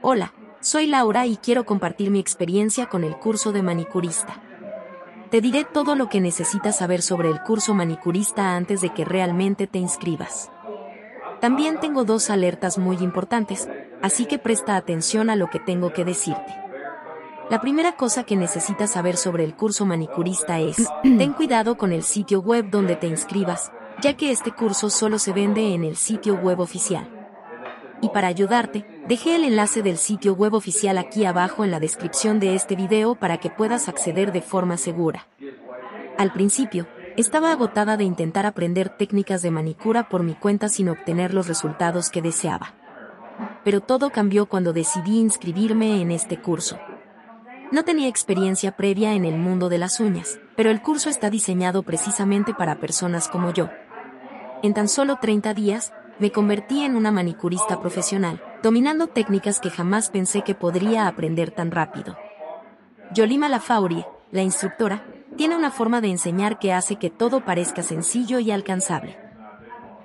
Hola, soy Laura y quiero compartir mi experiencia con el curso de manicurista. Te diré todo lo que necesitas saber sobre el curso manicurista antes de que realmente te inscribas. También tengo dos alertas muy importantes, así que presta atención a lo que tengo que decirte. La primera cosa que necesitas saber sobre el curso manicurista es, ten cuidado con el sitio web donde te inscribas, ya que este curso solo se vende en el sitio web oficial. Y para ayudarte, dejé el enlace del sitio web oficial aquí abajo en la descripción de este video para que puedas acceder de forma segura. Al principio, estaba agotada de intentar aprender técnicas de manicura por mi cuenta sin obtener los resultados que deseaba. Pero todo cambió cuando decidí inscribirme en este curso. No tenía experiencia previa en el mundo de las uñas, pero el curso está diseñado precisamente para personas como yo. En tan solo 30 días, me convertí en una manicurista profesional, dominando técnicas que jamás pensé que podría aprender tan rápido. Yolima Lafaurie, la instructora, tiene una forma de enseñar que hace que todo parezca sencillo y alcanzable.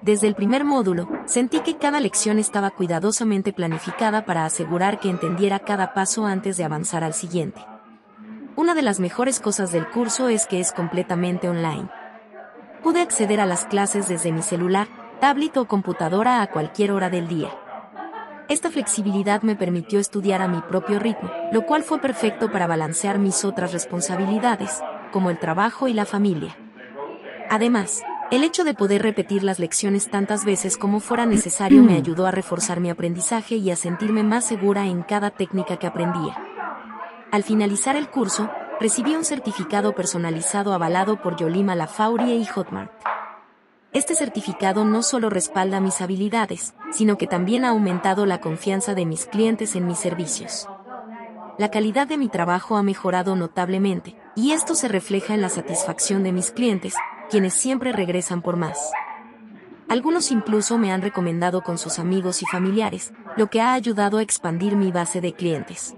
Desde el primer módulo, sentí que cada lección estaba cuidadosamente planificada para asegurar que entendiera cada paso antes de avanzar al siguiente. Una de las mejores cosas del curso es que es completamente online. Pude acceder a las clases desde mi celular, tablet o computadora a cualquier hora del día. Esta flexibilidad me permitió estudiar a mi propio ritmo, lo cual fue perfecto para balancear mis otras responsabilidades, como el trabajo y la familia. Además, el hecho de poder repetir las lecciones tantas veces como fuera necesario me ayudó a reforzar mi aprendizaje y a sentirme más segura en cada técnica que aprendía. Al finalizar el curso, recibí un certificado personalizado avalado por Yolima Lafaurie y Hotmart. Este certificado no solo respalda mis habilidades, sino que también ha aumentado la confianza de mis clientes en mis servicios. La calidad de mi trabajo ha mejorado notablemente, y esto se refleja en la satisfacción de mis clientes, quienes siempre regresan por más. Algunos incluso me han recomendado con sus amigos y familiares, lo que ha ayudado a expandir mi base de clientes.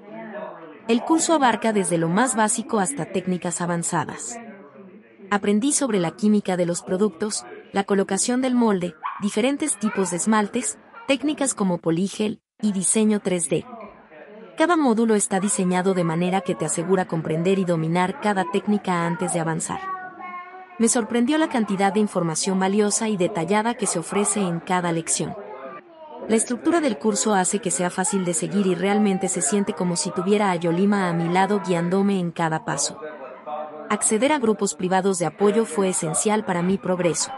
El curso abarca desde lo más básico hasta técnicas avanzadas. Aprendí sobre la química de los productos, la colocación del molde, diferentes tipos de esmaltes, técnicas como polígel y diseño 3D. Cada módulo está diseñado de manera que te asegura comprender y dominar cada técnica antes de avanzar. Me sorprendió la cantidad de información valiosa y detallada que se ofrece en cada lección. La estructura del curso hace que sea fácil de seguir y realmente se siente como si tuviera a Yolima a mi lado guiándome en cada paso. Acceder a grupos privados de apoyo fue esencial para mi progreso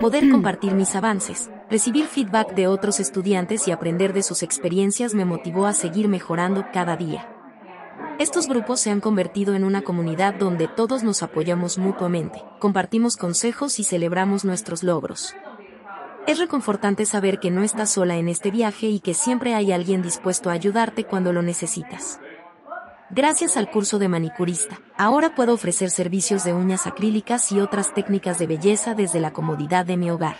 poder compartir mis avances, recibir feedback de otros estudiantes y aprender de sus experiencias me motivó a seguir mejorando cada día. Estos grupos se han convertido en una comunidad donde todos nos apoyamos mutuamente, compartimos consejos y celebramos nuestros logros. Es reconfortante saber que no estás sola en este viaje y que siempre hay alguien dispuesto a ayudarte cuando lo necesitas. Gracias al curso de manicurista, ahora puedo ofrecer servicios de uñas acrílicas y otras técnicas de belleza desde la comodidad de mi hogar.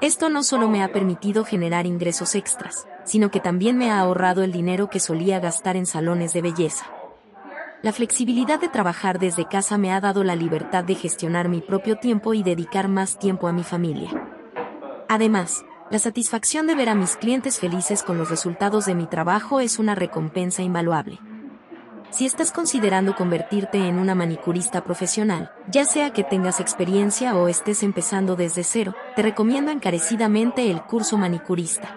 Esto no solo me ha permitido generar ingresos extras, sino que también me ha ahorrado el dinero que solía gastar en salones de belleza. La flexibilidad de trabajar desde casa me ha dado la libertad de gestionar mi propio tiempo y dedicar más tiempo a mi familia. Además, la satisfacción de ver a mis clientes felices con los resultados de mi trabajo es una recompensa invaluable. Si estás considerando convertirte en una manicurista profesional, ya sea que tengas experiencia o estés empezando desde cero, te recomiendo encarecidamente el curso manicurista.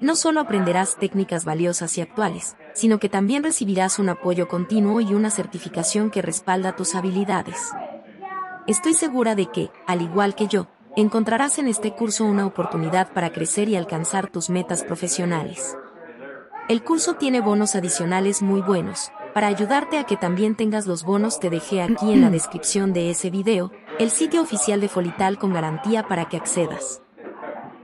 No solo aprenderás técnicas valiosas y actuales, sino que también recibirás un apoyo continuo y una certificación que respalda tus habilidades. Estoy segura de que, al igual que yo, encontrarás en este curso una oportunidad para crecer y alcanzar tus metas profesionales. El curso tiene bonos adicionales muy buenos. Para ayudarte a que también tengas los bonos te dejé aquí en la descripción de ese video, el sitio oficial de Folital con garantía para que accedas.